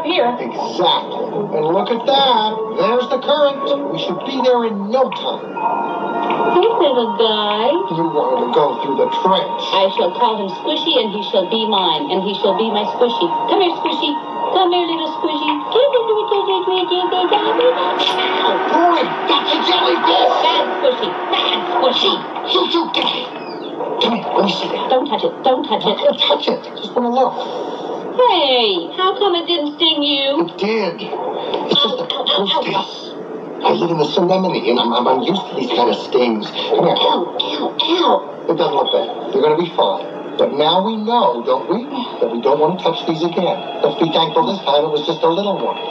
here. Exactly. And look at that. There's the current. We should be there in no time. Hey, little guy. You wanted to go through the trench. I shall call him Squishy, and he shall be mine, and he shall be my Squishy. Come here, Squishy. Come here, little Squishy. Oh, boy, that's a jellyfish. Bad Squishy. Bad Squishy. Shoot, shoot, get it. Come here, let me see that. Don't touch it. Don't touch it. can't touch it. Just want to look. Hey, how come it didn't sting you? It did. It's just oh, a hostess. I live in the anemone, and I'm, I'm, I'm used to these kind of stings. Come here. Ow, ow, ow. It doesn't look bad. They're going to be fine. But now we know, don't we, that we don't want to touch these again. Let's be thankful this time it was just a little one.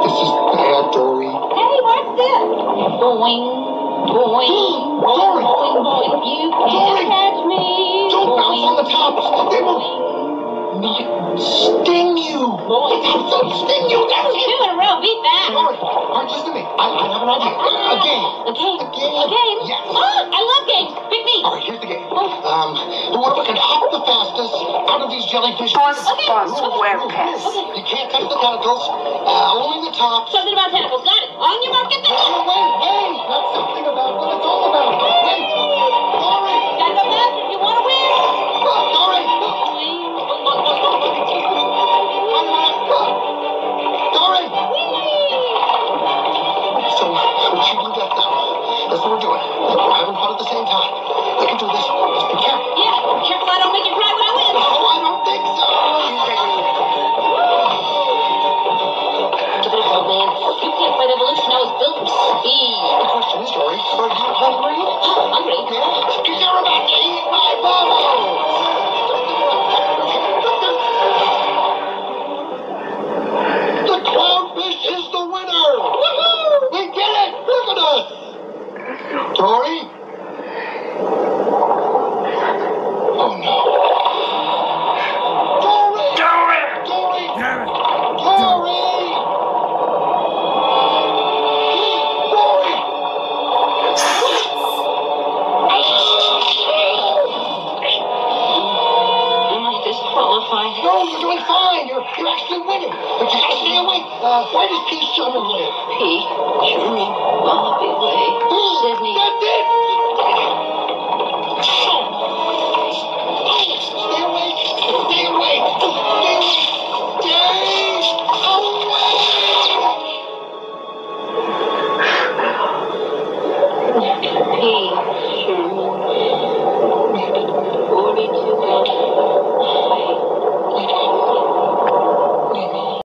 This is bad, Dory. Hey, what's this? Boing, boing, boing, boing, boing. You can't catch me. Don't bounce on the tops. They will not sting you. boing. They'll sting you. That's Two in a row. Beat that. Dory, all right, listen to me. I, I have an idea. A game. A game. A game. A game. Yes. Oh, I love games. Pick me. All right, here's the game. Um, whoever can hop the fastest out of these jellyfish. Pause, Okay. pause, Okay. webcast. You can't touch the tentacles. Uh, only the tops. Something about tentacles. On your. Get Wait, this. wait, wait. That's something about what it's all about. Wait. Dory? No, you're doing fine. You're, you're actually winning. But you gotta stay awake. Uh, where does Pete Sherman live? P. Sherman. Wallaby Way. Sydney. That's it! Stay